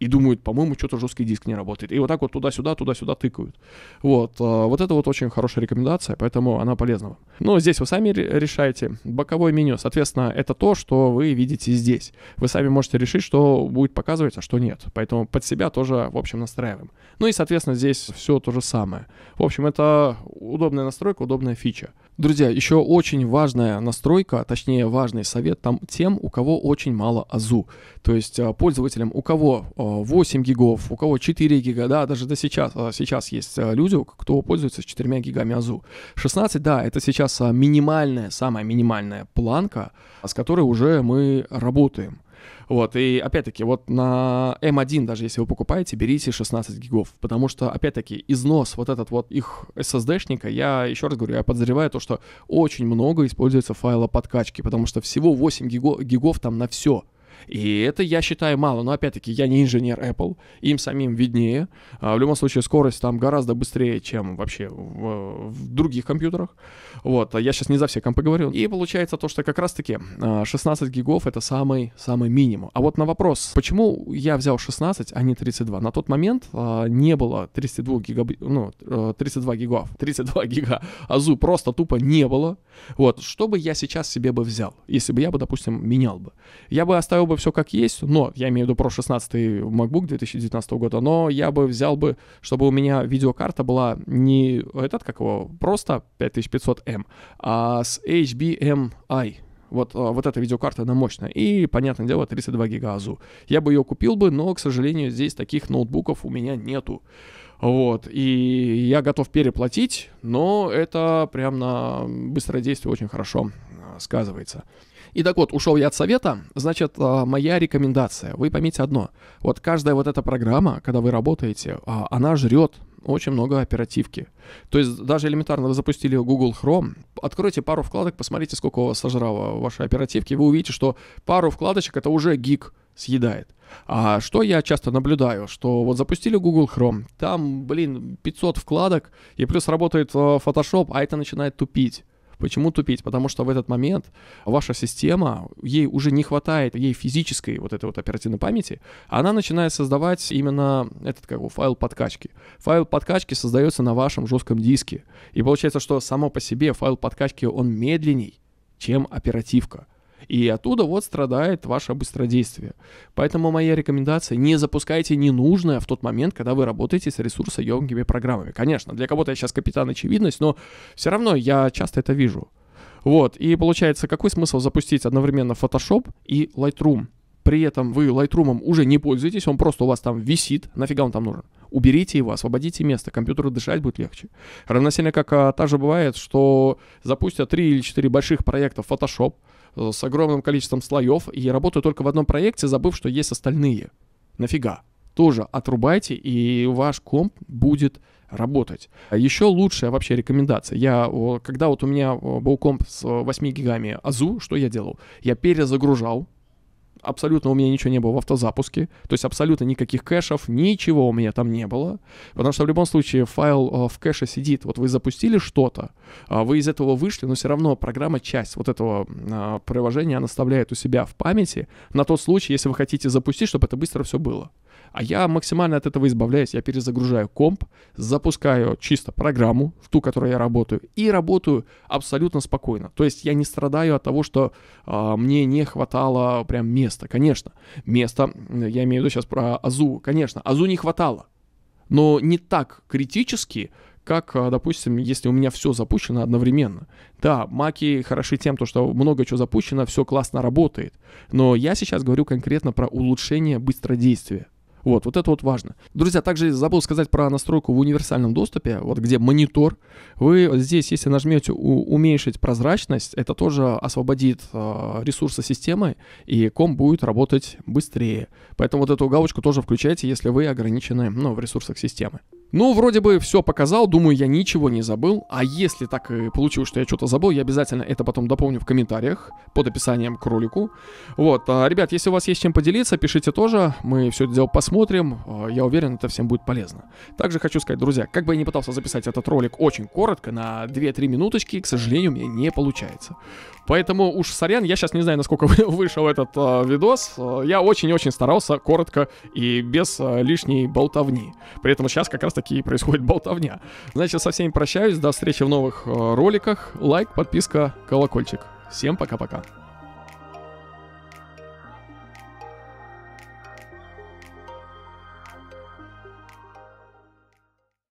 и думают, по-моему, что-то жесткий диск не работает. И вот так вот туда-сюда, туда-сюда тыкают. Вот. А, вот это вот очень хорошая рекомендация, поэтому она полезна вам. Но здесь вы сами решаете. Боковое меню, соответственно, это то, что вы видите здесь. Вы сами можете решить, что будет показывать, а что нет. Поэтому под себя тоже, в общем, настраиваем. Ну и, соответственно, здесь все то же самое. В общем, это удобная настройка, удобная фича. Друзья, еще очень важная настройка, точнее важный совет там тем, у кого очень мало АЗУ. То есть а, пользователям, у кого 8 гигов, у кого 4 гига, да, даже до сейчас, а, сейчас есть а, люди, кто пользуется 4 гигами АЗУ. 16, да, это сейчас минимальная, самая минимальная планка, с которой уже мы работаем. Вот, и опять-таки, вот на M1, даже если вы покупаете, берите 16 гигов, потому что, опять-таки, износ вот этот вот их SSD-шника, я еще раз говорю, я подозреваю то, что очень много используется файла подкачки, потому что всего 8 гиго, гигов там на все. И это я считаю мало, но опять-таки я не инженер Apple, им самим виднее. А, в любом случае скорость там гораздо быстрее, чем вообще в, в других компьютерах. Вот, а я сейчас не за все компы говорю. И получается то, что как раз-таки 16 а, гигов это самый, самый минимум. А вот на вопрос, почему я взял 16, а не 32? На тот момент не было 32 гига, ну, 32 гигов, 32 гига АЗУ просто тупо не было. Вот, что бы я сейчас себе бы взял, если бы я бы, допустим, менял бы? Я бы оставил бы все как есть, но, я имею в виду Pro 16 MacBook 2019 года, но я бы взял бы, чтобы у меня видеокарта была не этот, как его, просто 5500M, а с HBMI, вот, а, вот эта видеокарта, она мощная. И, понятное дело, 32 гига АЗУ. Я бы ее купил бы, но, к сожалению, здесь таких ноутбуков у меня нету. Вот, и я готов переплатить, но это прям на быстродействие очень хорошо а, сказывается. И так вот, ушел я от совета, значит, а, моя рекомендация. Вы поймите одно. Вот каждая вот эта программа, когда вы работаете, а, она жрет очень много оперативки. То есть даже элементарно вы запустили Google Chrome, откройте пару вкладок, посмотрите, сколько у вас сожрало вашей оперативки, вы увидите, что пару вкладочек это уже гиг съедает. А что я часто наблюдаю, что вот запустили Google Chrome, там, блин, 500 вкладок, и плюс работает а, Photoshop, а это начинает тупить. Почему тупить? Потому что в этот момент ваша система, ей уже не хватает ей физической вот этой вот оперативной памяти, она начинает создавать именно этот как бы файл подкачки. Файл подкачки создается на вашем жестком диске. И получается, что само по себе файл подкачки, он медленней, чем оперативка. И оттуда вот страдает ваше быстродействие. Поэтому моя рекомендация, не запускайте ненужное в тот момент, когда вы работаете с ресурсоемкими программами. Конечно, для кого-то я сейчас капитан очевидность, но все равно я часто это вижу. Вот, и получается, какой смысл запустить одновременно Photoshop и Lightroom? При этом вы Lightroom уже не пользуетесь, он просто у вас там висит, нафига он там нужен? Уберите его, освободите место, компьютеру дышать будет легче. Равносильно как а, также бывает, что запустят 3 или 4 больших проекта Photoshop, Э, с огромным количеством слоев и работаю только в одном проекте, забыв, что есть остальные. Нафига? Тоже отрубайте, и ваш комп будет работать. Еще лучшая вообще рекомендация. Я, когда вот у меня был комп с 8 гигами АЗУ, что я делал? Я перезагружал абсолютно у меня ничего не было в автозапуске, то есть абсолютно никаких кэшев, ничего у меня там не было, потому что в любом случае файл э, в кэше сидит, вот вы запустили что-то, а вы из этого вышли, но все равно программа часть вот этого а, приложения, она оставляет у себя в памяти на тот случай, если вы хотите запустить, чтобы это быстро все было. А я максимально от этого избавляюсь. Я перезагружаю комп, запускаю чисто программу, в ту, которой я работаю, и работаю абсолютно спокойно. То есть я не страдаю от того, что э, мне не хватало прям места. Конечно, места, я имею в виду сейчас про Азу, конечно, Азу не хватало. Но не так критически, как, а, допустим, если у меня все запущено одновременно. Да, маки хороши тем, то, что много чего запущено, все классно работает. Но я сейчас говорю конкретно про улучшение быстродействия. Вот, вот это вот важно. Друзья, также забыл сказать про настройку в универсальном доступе, вот где монитор. Вы здесь, если нажмете уменьшить прозрачность, это тоже освободит э, ресурсы системы, и ком будет работать быстрее. Поэтому вот эту галочку тоже включайте, если вы ограничены ну, в ресурсах системы. Ну, вроде бы все показал, думаю, я ничего не забыл. А если так получилось, что я что-то забыл, я обязательно это потом дополню в комментариях под описанием к ролику. Вот, а, ребят, если у вас есть чем поделиться, пишите тоже, мы все это дело посмотрим. А, я уверен, это всем будет полезно. Также хочу сказать, друзья, как бы я ни пытался записать этот ролик очень коротко, на 2-3 минуточки, к сожалению, у меня не получается. Поэтому уж сорян, я сейчас не знаю, насколько вышел этот э, видос. Я очень-очень старался коротко и без э, лишней болтовни. При этом сейчас как раз таки происходит болтовня. Значит, со всеми прощаюсь. До встречи в новых э, роликах. Лайк, подписка, колокольчик. Всем пока-пока.